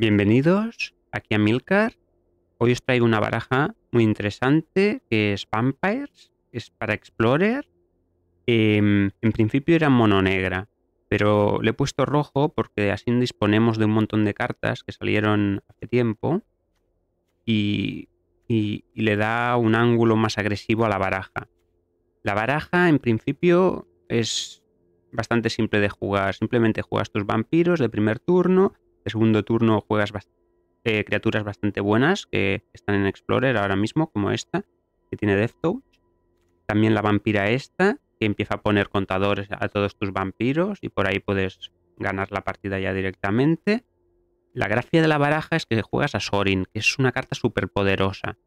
Bienvenidos aquí a Milcar. Hoy os traigo una baraja muy interesante que es Vampires, es para Explorer. Em, en principio era mono negra, pero le he puesto rojo porque así disponemos de un montón de cartas que salieron hace tiempo y, y le da un ángulo más agresivo a la baraja. La baraja en principio es bastante simple de jugar. Simplemente juegas tus vampiros de primer turno de segundo turno juegas eh, criaturas bastante buenas que están en Explorer ahora mismo, como esta, que tiene Death Touch. También la vampira esta, que empieza a poner contadores a todos tus vampiros y por ahí puedes ganar la partida ya directamente. La gracia de la baraja es que juegas a Sorin, que es una carta súper poderosa.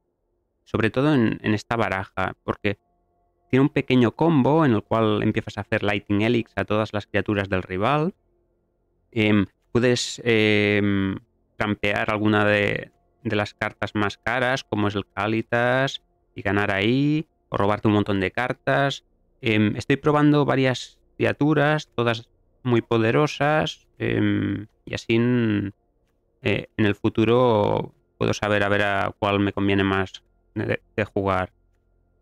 Sobre todo en, esta baraja, porque tiene un pequeño combo en el cual empiezas a hacer Lighting Helix a todas las criaturas del rival. Em, Puedes eh, trampear alguna de, las cartas más caras, como es el Calitas, y ganar ahí, o robarte un montón de cartas. Em, estoy probando varias criaturas, todas muy poderosas, em, y así eh, en, el futuro puedo saber a ver a cuál me conviene más de, jugar.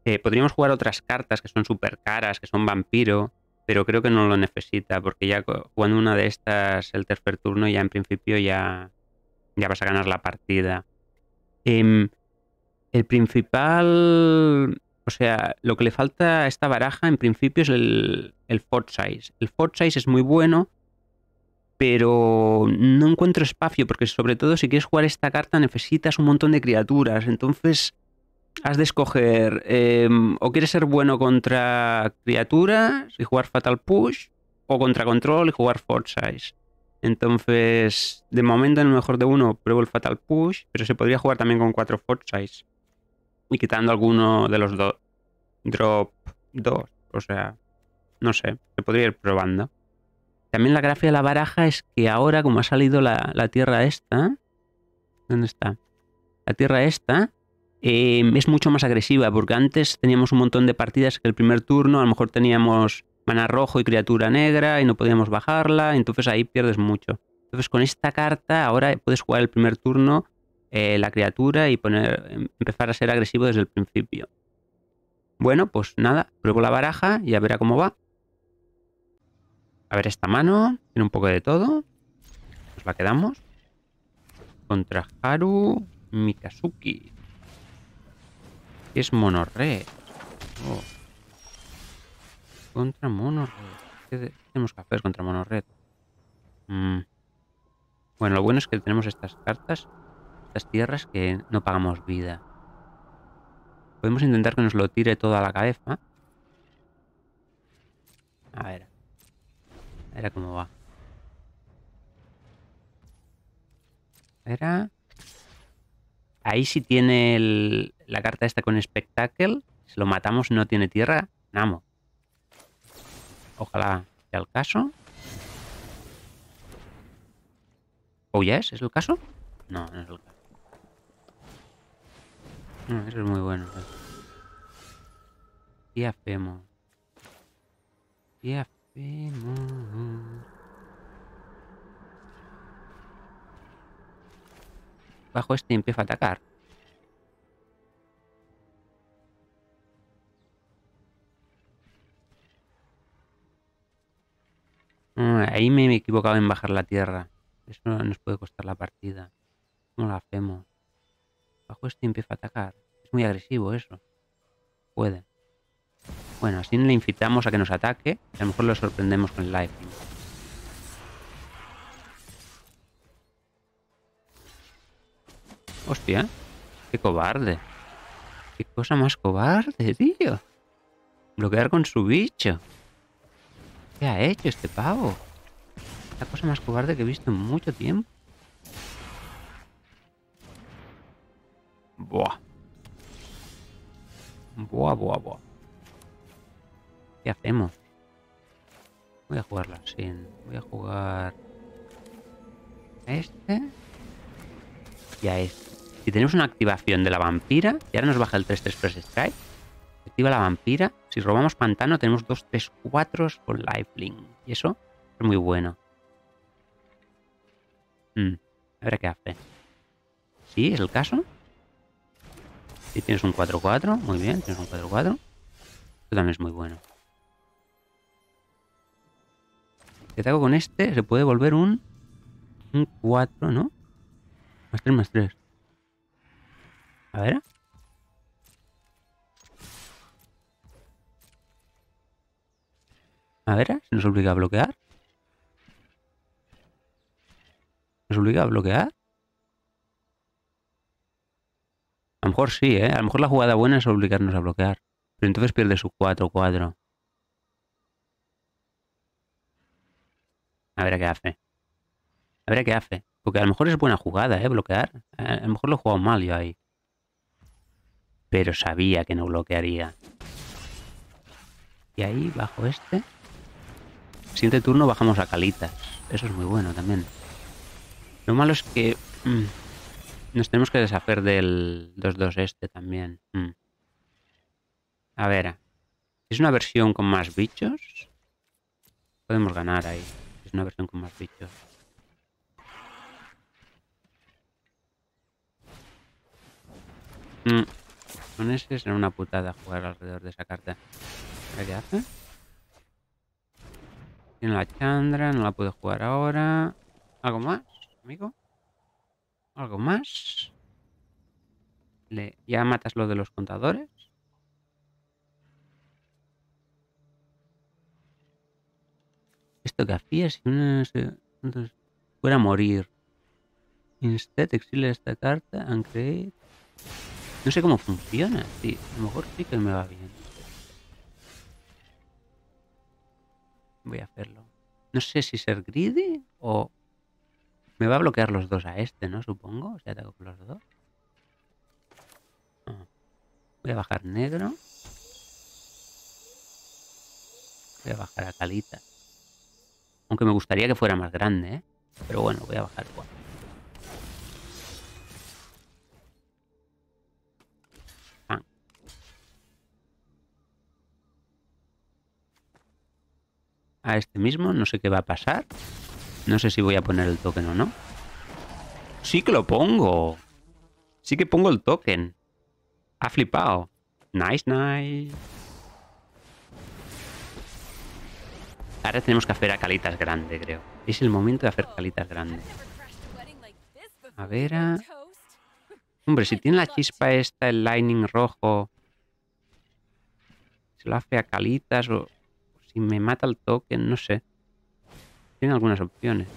Eh, podríamos jugar otras cartas que son súper caras, que son vampiro, pero creo que no lo necesita, porque ya cuando una de estas, el tercer turno, ya en principio ya, ya vas a ganar la partida. Em, el principal, o sea, lo que le falta a esta baraja en principio es el, el fort size. El fort size es muy bueno, pero no encuentro espacio, porque sobre todo si quieres jugar esta carta necesitas un montón de criaturas, entonces has de escoger em, o quieres ser bueno contra criaturas y jugar Fatal Push o contra Control y jugar Fort Size. Entonces, de momento en el mejor de uno pruebo el Fatal Push, pero se podría jugar también con cuatro Fort Size. Y quitando alguno de los dos. Drop 2. O sea, no sé, se podría ir probando. También la gracia de la baraja es que ahora, como ha salido la, la tierra esta... ¿Dónde está? La tierra esta Em, es mucho más agresiva, porque antes teníamos un montón de partidas que el primer turno a lo mejor teníamos mana rojo y criatura negra y no podíamos bajarla, entonces ahí pierdes mucho. Entonces con esta carta ahora puedes jugar el primer turno eh, la criatura y poner, em, empezar a ser agresivo desde el principio. Bueno, pues nada, pruebo la baraja y a ver a cómo va. A ver esta mano, tiene un poco de todo. Nos la quedamos. Contra Haru Mikazuki es monorred. Oh. Contra monorred. ¿Qué tenemos que hacer contra monorred? Mm. Bueno, lo bueno es que tenemos estas cartas, estas tierras que no pagamos vida. Podemos intentar que nos lo tire todo a la cabeza. A ver. A ver cómo va. Era. Ahí sí tiene la carta esta con Spectacle. Si lo matamos no tiene tierra, Namo. Ojalá sea el caso. ¿O ya es? ¿Es el caso? No, no es el caso. No, eso es muy bueno. ¿Qué hacemos? ¿Qué hacemos? Bajo este empieza a atacar. Ah, ahí me he equivocado en bajar la tierra. Eso nos puede costar la partida. ¿Cómo lo hacemos? Bajo este empieza a atacar. Es muy agresivo eso. Puede. Bueno, así le incitamos a que nos ataque. a lo mejor lo sorprendemos con el life. Hostia, qué cobarde. Qué cosa más cobarde, tío. Bloquear con su bicho. ¿Qué ha hecho este pavo? La cosa más cobarde que he visto en mucho tiempo. Buah. Buah, buah, buah. ¿Qué hacemos? Voy a jugarla así. Voy a jugar... Este. Y a este. Si tenemos una activación de la vampira, y ahora nos baja el 3-3 Strike, activa la vampira. Si robamos pantano, tenemos 2-3-4 con lifelink. Y eso es muy bueno. Mm. A ver qué hace. ¿Sí? ¿Es el caso? Si tienes un 4-4, muy bien, tienes un 4-4. Esto también es muy bueno. Si hago con este, se puede volver un... Un 4, ¿no? Más 3, más 3. A ver. A ver, nos obliga a bloquear. ¿Nos obliga a bloquear? A lo mejor sí, ¿eh? A lo mejor la jugada buena es obligarnos a bloquear. Pero entonces pierde su 4-4. A ver qué hace. A ver qué hace. Porque a lo mejor es buena jugada, ¿eh? Bloquear. A lo mejor lo he jugado mal yo ahí. Pero sabía que no bloquearía. Y ahí, bajo este. Siguiente turno bajamos a calitas. Eso es muy bueno también. Lo malo es que... Mm, nos tenemos que deshacer del 2-2 este también. Mm. A ver. es una versión con más bichos, podemos ganar ahí. Es una versión con más bichos. Mm. Con ese será una putada jugar alrededor de esa carta. ¿Qué hace? Tiene la Chandra, no la puede jugar ahora. ¿Algo más, amigo? ¿Algo más? Le... ¿Ya matas lo de los contadores? Esto que hacía si una fuera a morir. Instead exile esta carta and create. No sé cómo funciona, sí. A lo mejor sí que me va bien. Voy a hacerlo. No sé si ser greedy o... Me va a bloquear los dos a este, ¿no? Supongo. O sea, ataco con los dos. Ah. Voy a bajar negro. Voy a bajar a calita. Aunque me gustaría que fuera más grande, ¿eh? Pero bueno, voy a bajar igual. A este mismo. No sé qué va a pasar. No sé si voy a poner el token o no. Sí que lo pongo. Sí que pongo el token. Ha flipado. Nice, nice. Ahora tenemos que hacer a calitas grande, creo. Es el momento de hacer calitas grandes. A ver... Hombre, si tiene la chispa esta, el lightning rojo... Se lo hace a calitas o... Si me mata el token, no sé. Tiene algunas opciones.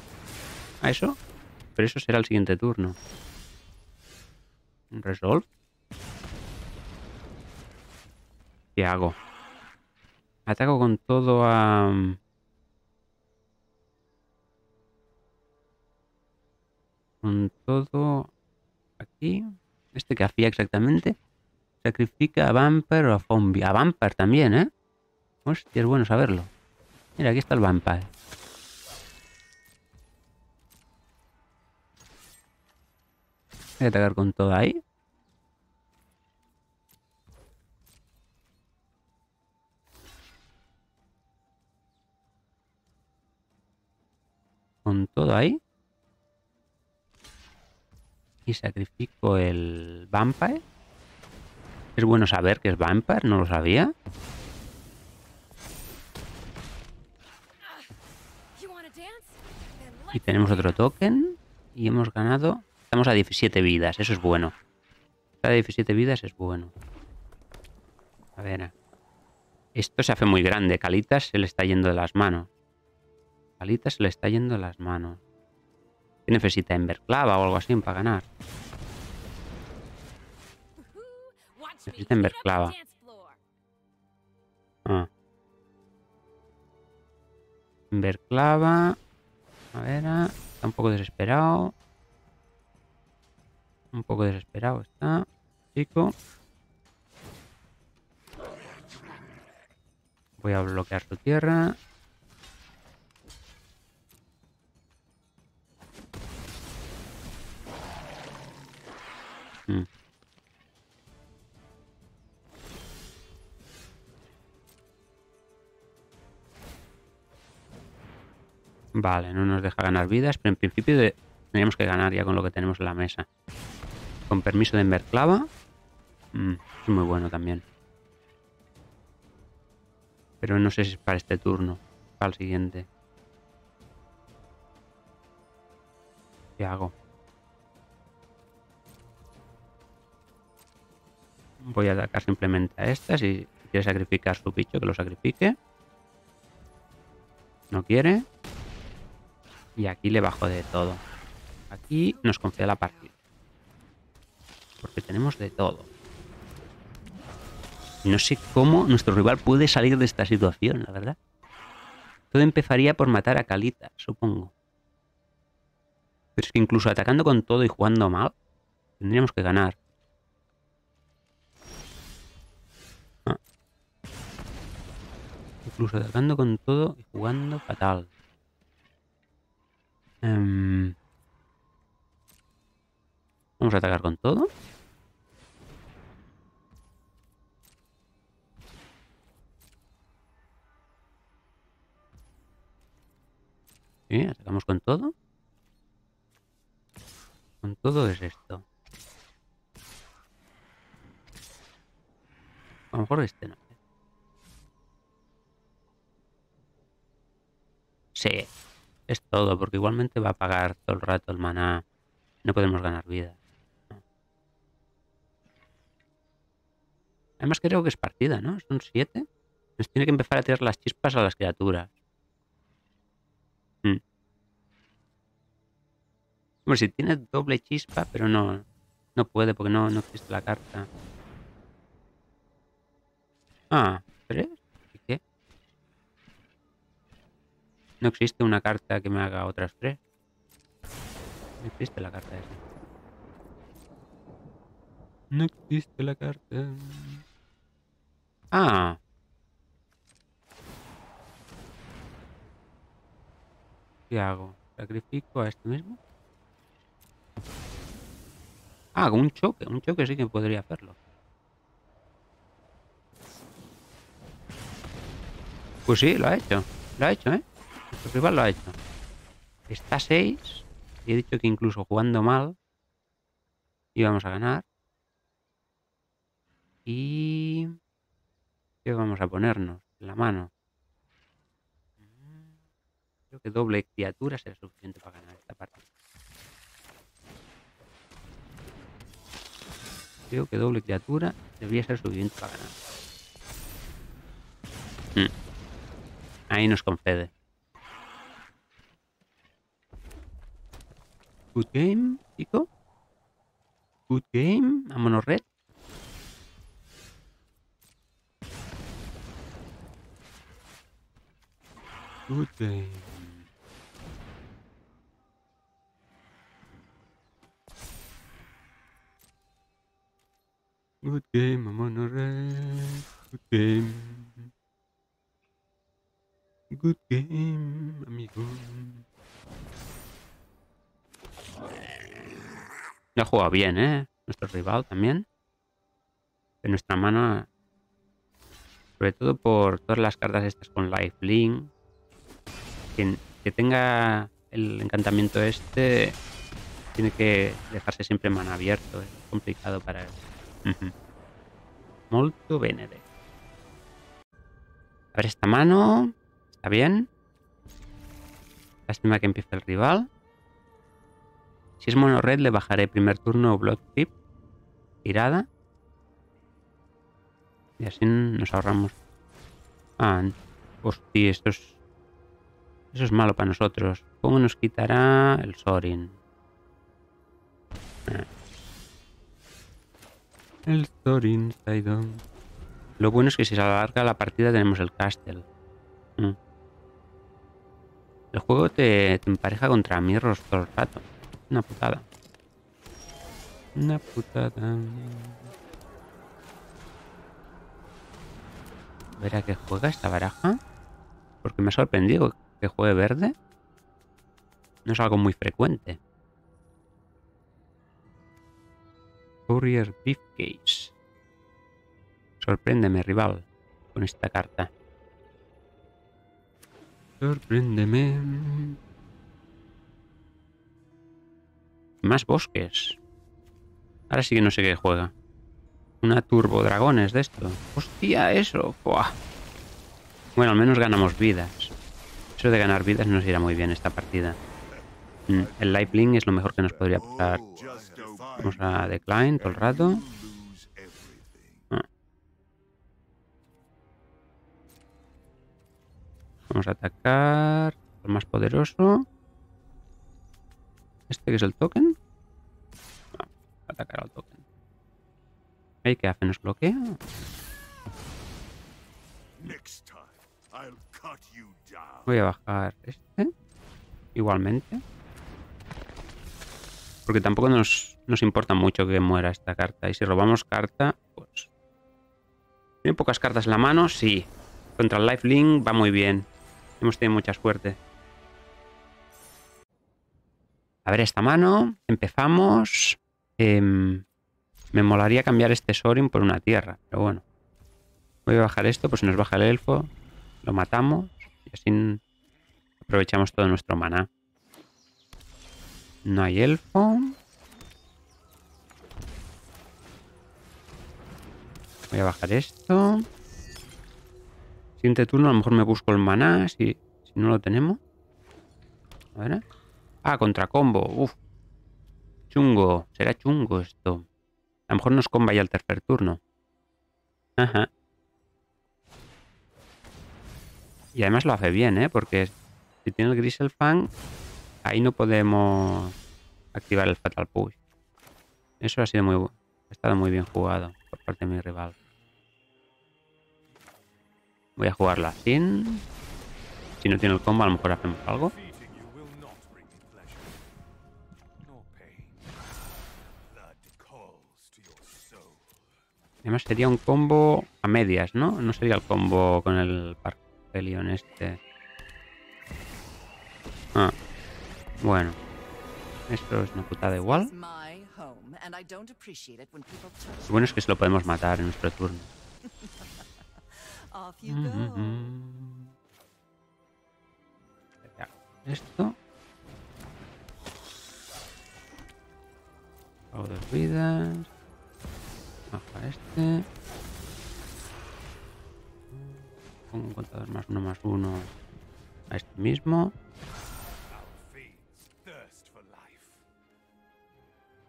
¿A eso? Pero eso será el siguiente turno. Resolve. ¿Qué hago? Ataco con todo a... Con todo... Aquí. ¿Este que hacía exactamente? Sacrifica a Vampire o a Zombie. A Vampire también, ¿eh? Hostia, es bueno saberlo. Mira, aquí está el vampire. Voy a atacar con todo ahí. Con todo ahí. Y sacrifico el vampire. Es bueno saber que es vampire, no lo sabía. Y tenemos otro token. Y hemos ganado... Estamos a 17 vidas, eso es bueno. A 17 vidas es bueno. A ver. Esto se hace muy grande. Calitas se le está yendo de las manos. Calitas se le está yendo de las manos. ¿Qué necesita? Emberclava o algo así para ganar? Necesita Emberclava. Ah. A ver, ah, está un poco desesperado. Un poco desesperado está. Chico. Voy a bloquear su tierra. Mm. Vale, no nos deja ganar vidas, pero en principio Tendríamos que ganar ya con lo que tenemos en la mesa. Con permiso de Emberclava. Mm, es muy bueno también. Pero no sé si es para este turno. Para el siguiente. ¿Qué hago? Voy a atacar simplemente a estas y si quiere sacrificar su bicho, que lo sacrifique. No quiere. Y aquí le bajo de todo. Aquí nos confía la partida. Porque tenemos de todo. No sé cómo nuestro rival puede salir de esta situación, la verdad. Todo empezaría por matar a Kalita, supongo. Pero es que incluso atacando con todo y jugando mal, tendríamos que ganar. Ah. Incluso atacando con todo y jugando fatal. Em. Vamos a atacar con todo. Sí, atacamos con todo. Con todo es esto. A lo mejor este no. Sí, es todo, porque igualmente va a pagar todo el rato el maná. No podemos ganar vida. Además creo que es partida, ¿no? Son siete. Nos tiene que empezar a tirar las chispas a las criaturas. Bueno, si tiene doble chispa, pero no, no puede porque no, no existe la carta. Ah, ¿tres? ¿Y qué? No existe una carta que me haga otras tres. No existe la carta esa. No existe la carta. Ah. ¿Qué hago? ¿Sacrifico a este mismo? Ah, un choque. Un choque sí que podría hacerlo. Pues sí, lo ha hecho. Lo ha hecho, ¿eh? Nuestro rival lo ha hecho. Está 6. Y he dicho que incluso jugando mal íbamos a ganar. Y... ¿Qué vamos a ponernos la mano? Creo que doble criatura será suficiente para ganar esta partida. Creo que doble criatura debería ser suficiente para ganar. Hmm. Ahí nos concede. Good game, chico. Good game. Vámonos red. Good game. Good game, vámonos red. Good game. Good game, amigo. Ha jugado bien, ¿eh? Nuestro rival también. En nuestra mano. Sobre todo por todas las cartas estas con lifelink. Quien que tenga el encantamiento este tiene que dejarse siempre mano abierto. Es complicado para él. Molto bene. A ver esta mano. Está bien. Lástima que empiece el rival. Si es mono red le bajaré primer turno Blood Tip. Tirada. Y así nos ahorramos. Ah, hostia, esto es... Eso es malo para nosotros. ¿Cómo nos quitará el Sorin? Ah. El Thorin Sidon. Lo bueno es que si se alarga la partida tenemos el Castle. Mm. El juego te, empareja contra mirros todo el rato. Una putada. Una putada. A ver a qué juega esta baraja. Porque me ha sorprendido que juegue verde. No es algo muy frecuente. Courier Briefcase. Sorpréndeme, rival, con esta carta. Sorpréndeme. Más bosques. Ahora sí que no sé qué juega. Una turbo dragones de esto. Hostia, eso. Bueno, al menos ganamos vidas. Eso de ganar vidas nos irá muy bien esta partida. Mm, El lifelink es lo mejor que nos podría pasar. Vamos a decline todo el rato. Ah. Vamos a atacar al más poderoso. ¿Este que es el token? No, atacar al token. ¿Ay, qué hace? ¿Nos bloquea? Voy a bajar este. Igualmente. Porque tampoco nos, nos importa mucho que muera esta carta. Y si robamos carta, pues... ¿Tiene pocas cartas en la mano? Sí. Contra el Lifelink va muy bien. Hemos tenido mucha suerte. A ver esta mano. Empezamos. Em, me molaría cambiar este Sorin por una tierra. Pero bueno. Voy a bajar esto, pues si nos baja el elfo, lo matamos. Y así aprovechamos todo nuestro maná. No hay elfo. Voy a bajar esto. Siguiente turno a lo mejor me busco el maná si, no lo tenemos. A ver. Ah, contra combo. Uf. Chungo. Será chungo esto. A lo mejor nos comba ya el tercer turno. Ajá. Y además lo hace bien, ¿eh? Porque si tiene el Griselfang, ahí no podemos activar el Fatal Push. Eso ha sido muy ha estado muy bien jugado por parte de mi rival. Voy a jugarla sin. Si no tiene el combo, a lo mejor hacemos algo. Además sería un combo a medias, ¿no? No sería el combo con el Parpelion este. Ah. Bueno. Esto es una putada igual. Lo bueno es que se lo podemos matar en nuestro turno. You go. Ya, Esto. Hago dos vidas. Baja este. Un contador más uno más uno a este mismo.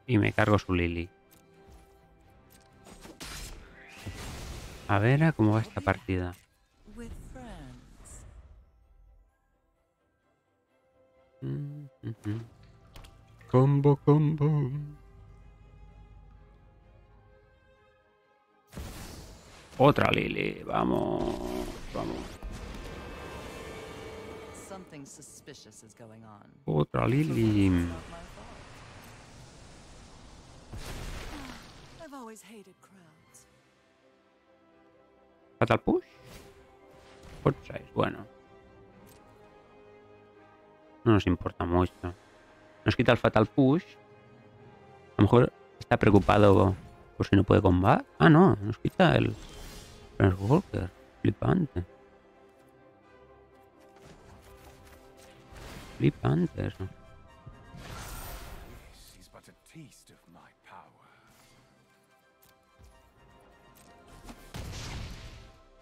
Y me cargo su Lily. A ver a cómo va esta partida. Friends. Mm, ujú. Combo, combo. Otra Lily. Vamos. Vamos. Otra Lily. Fatal Push. Por Bueno. No nos importa mucho. Nos quita el Fatal Push. A lo mejor está preocupado por si no puede combatir. Ah, no. Nos quita el... El Walker. Flipante. Flipante eso.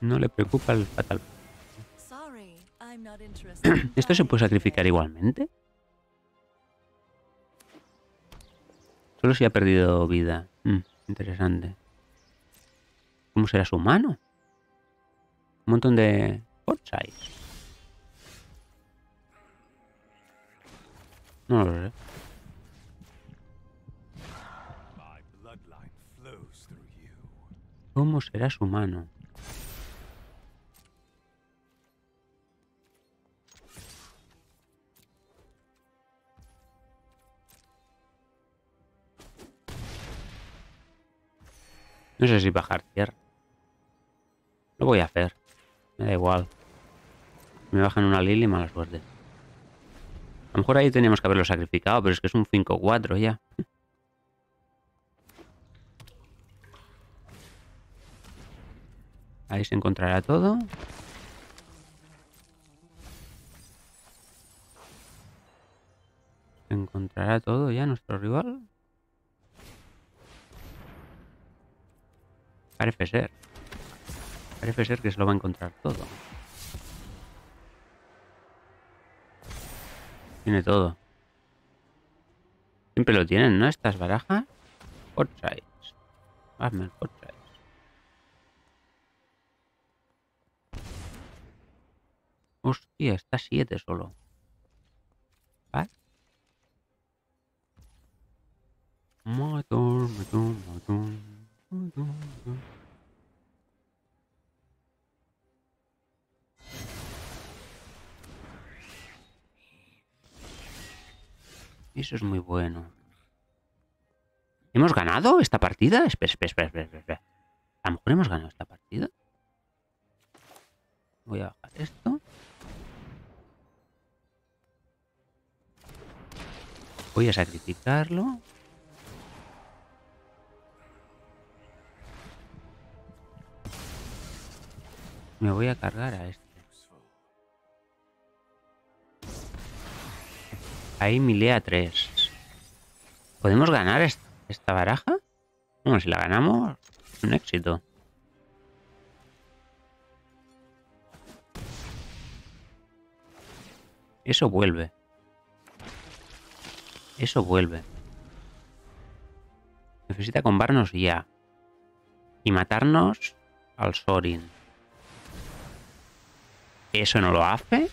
No le preocupa el Fatal ¿Esto se puede sacrificar igualmente? Solo si ha perdido vida. Mm, interesante. ¿Cómo será su mano? Un montón de Forsyth. No. ¿Cómo será su mano? No sé si bajar tierra. Lo voy a hacer. Me da igual. Me bajan una Lily, mala suerte. A lo mejor ahí teníamos que haberlo sacrificado, pero es que es un 5-4 ya. Ahí se encontrará todo. ¿Encontrará todo ya nuestro rival? Parece ser. Parece ser que se lo va a encontrar todo. Tiene todo. Siempre lo tienen, ¿no? Estas barajas. Hot size. El hot. Hostia, está 7 solo. ¿Vale? Motor, motor, motor. Eso es muy bueno. ¿Hemos ganado esta partida? Espera, espera, espera, espera, espera. A lo mejor hemos ganado esta partida. Voy a bajar esto. Voy a sacrificarlo. Me voy a cargar a este. Ahí milea 3. ¿Podemos ganar est- esta baraja? Bueno, si la ganamos, un éxito. Eso vuelve. Eso vuelve. Necesita combarnos ya. Y matarnos al Sorin. ¿Eso no lo hace?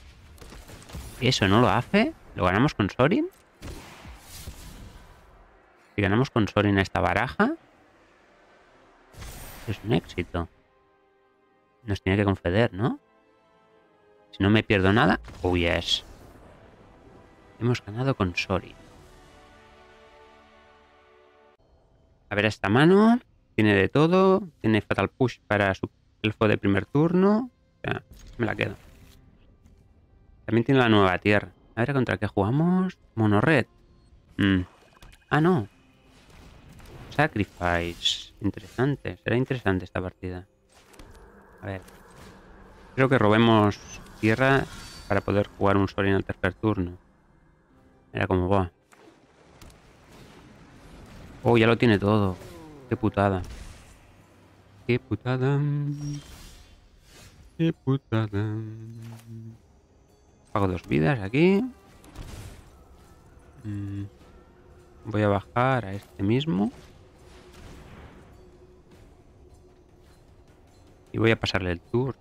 ¿Eso no lo hace? ¿Lo ganamos con Sorin? Si ganamos con Sorin esta baraja, es un éxito. Nos tiene que conceder, ¿no? Si no me pierdo nada, oh yes. Hemos ganado con Sorin. A ver esta mano. Tiene de todo. Tiene Fatal Push para su elfo de primer turno. Ya, me la quedo. También tiene la nueva tierra. A ver contra qué jugamos. Monored. Mm. Ah, no. Sacrifice. Interesante. Será interesante esta partida. A ver. Creo que robemos tierra para poder jugar un Sorin al tercer turno. Mira cómo va. Oh, ya lo tiene todo. Qué putada. Qué putada. Qué putada. Pago dos vidas aquí. Mm, Voy a bajar a este mismo. Y voy a pasarle el tour.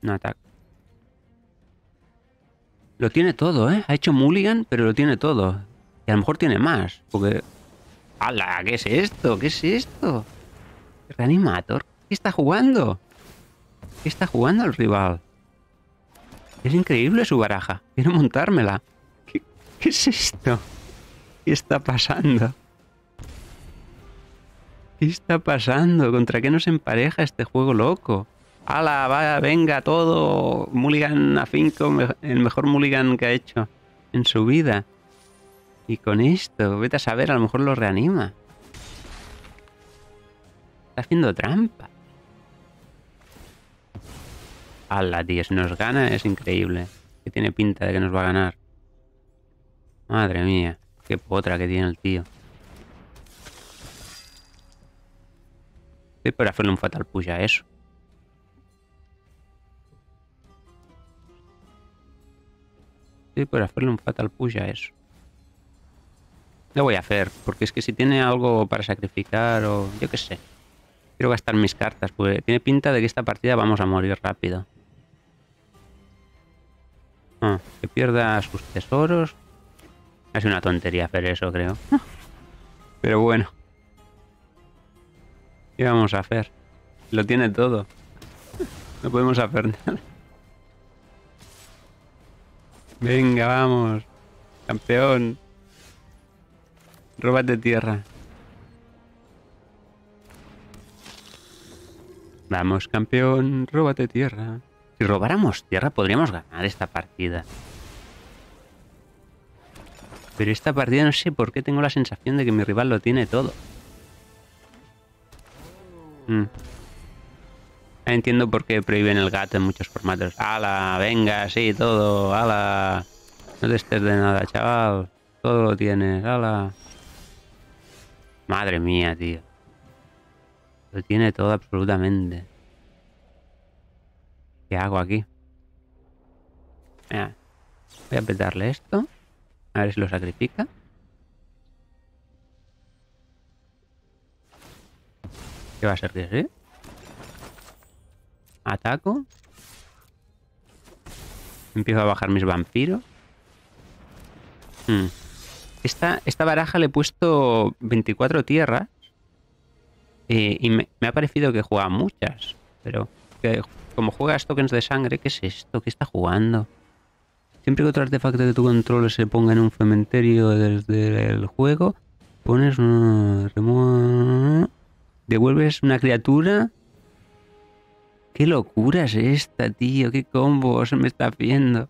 No ataca. Lo tiene todo, ¿eh? Ha hecho Mulligan, pero lo tiene todo. Y a lo mejor tiene más, porque... ¡Hala! ¿Qué es esto? ¿Qué es esto? Reanimator. ¿Qué está jugando? ¿Qué está jugando el rival? Es increíble su baraja. Quiero montármela. ¿Qué, es esto? ¿Qué está pasando? ¿Qué está pasando? ¿Contra qué nos empareja este juego loco? ¡Hala! Va, venga, todo. Mulligan a 5, el mejor Mulligan que ha hecho en su vida. Y con esto, vete a saber, a lo mejor lo reanima. Está haciendo trampa. ¡Hala, tío! Si nos gana es increíble. Que tiene pinta de que nos va a ganar. Madre mía. Qué potra que tiene el tío. Estoy por hacerle un fatal push a eso. Estoy por hacerle un fatal push a eso. Lo voy a hacer, porque es que si tiene algo para sacrificar o yo qué sé. Quiero gastar mis cartas, tiene pinta de que esta partida vamos a morir rápido. Ah, que pierda sus tesoros. Es una tontería hacer eso, creo. Pero bueno. ¿Qué vamos a hacer? Lo tiene todo. No podemos hacer nada. Venga, vamos. Campeón. Róbate tierra. Vamos, campeón. Róbate tierra. Si robáramos tierra podríamos ganar esta partida. Pero esta partida no sé por qué tengo la sensación de que mi rival lo tiene todo. Mm. Ahora entiendo por qué prohíben el gato en muchos formatos. ¡Hala! Venga, sí, todo. ¡Hala! No te estés de nada, chaval. Todo lo tienes. ¡Hala! Madre mía, tío. Lo tiene todo absolutamente. ¿Qué hago aquí? Voy a petarle esto. A ver si lo sacrifica. ¿Qué va a ser que sí? Ataco. Empiezo a bajar mis vampiros. Hmm. Esta, esta baraja le he puesto 24 tierras. eh, y me, me ha parecido que juega muchas. Pero como juegas tokens de sangre, ¿qué es esto? ¿Qué está jugando? Siempre que otro artefacto de tu control se ponga en un cementerio desde el juego, pones un... Devuelves una criatura. ¿Qué locura es esta, tío? ¿Qué combo se me está haciendo?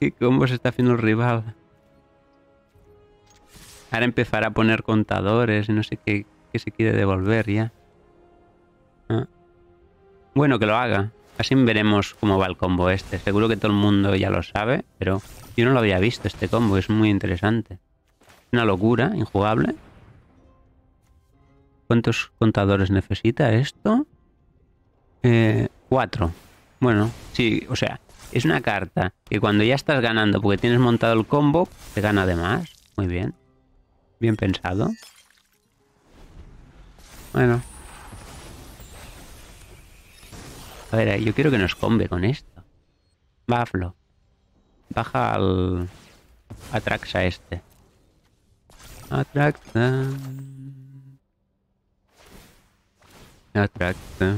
¿Qué combo se está haciendo el rival? Ahora empezará a poner contadores y no sé qué, qué se quiere devolver ya. Ah. Bueno, que lo haga. Así veremos cómo va el combo este. Seguro que todo el mundo ya lo sabe, pero yo no lo había visto este combo. Es muy interesante. Una locura, injugable. ¿Cuántos contadores necesita esto? Eh, cuatro. Bueno, sí, o sea, es una carta que cuando ya estás ganando porque tienes montado el combo, te gana de más. Muy bien. Bien pensado. Bueno. A ver, eh, yo quiero que nos combe con esto. Baflo. Baja al... Atraxa este. Atraxa. Atraxa.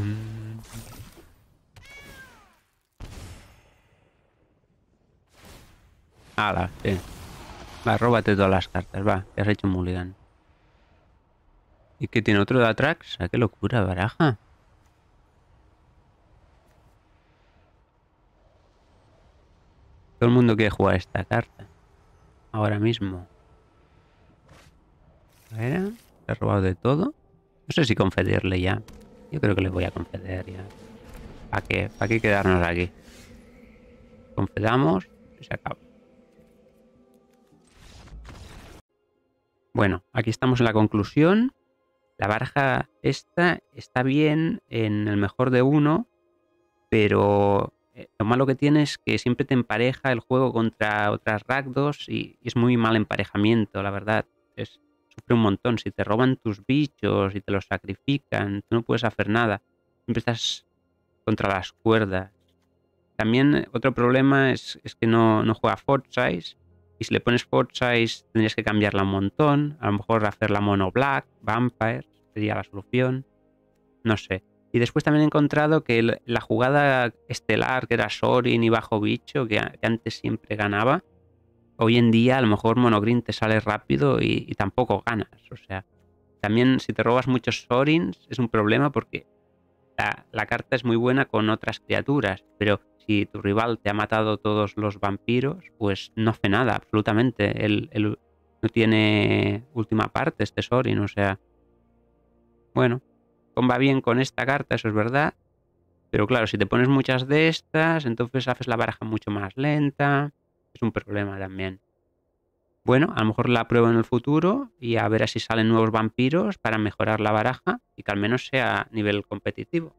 Ala, sí. Va, róbate todas las cartas, va, te has hecho un mulligan. ¿Y qué tiene otro de Atraxa? ¡Qué locura, baraja! Todo el mundo quiere jugar esta carta. Ahora mismo. A ver, ha robado de todo. No sé si concederle ya. Yo creo que le voy a conceder ya. ¿Para qué? ¿Para qué quedarnos aquí? Concedamos y se acaba. Bueno, aquí estamos en la conclusión. La baraja esta está bien en el mejor de uno, pero eh, lo malo que tiene es que siempre te empareja el juego contra otras ragdos y, y es muy mal emparejamiento, la verdad. Es, sufre un montón. Si te roban tus bichos y te los sacrifican, tú no puedes hacer nada. Siempre estás contra las cuerdas. También eh, otro problema es, es que no, no juega Fort Size. Y si le pones Fort Size tendrías que cambiarla un montón. A lo mejor hacerla mono black, vampire, sería la solución. No sé. Y después también he encontrado que la jugada estelar, que era Sorin y Bajo Bicho, que, antes siempre ganaba, hoy en día a lo mejor Monogreen te sale rápido y, y tampoco ganas. O sea, también si te robas muchos Sorins es un problema porque la, la carta es muy buena con otras criaturas, pero si tu rival te ha matado todos los vampiros, pues no hace nada, absolutamente. Él, él no tiene última parte este Sorin, o sea... Bueno, comba bien con esta carta, eso es verdad. Pero claro, si te pones muchas de estas, entonces haces la baraja mucho más lenta. Es un problema también. Bueno, a lo mejor la pruebo en el futuro y a ver si salen nuevos vampiros para mejorar la baraja y que al menos sea a nivel competitivo.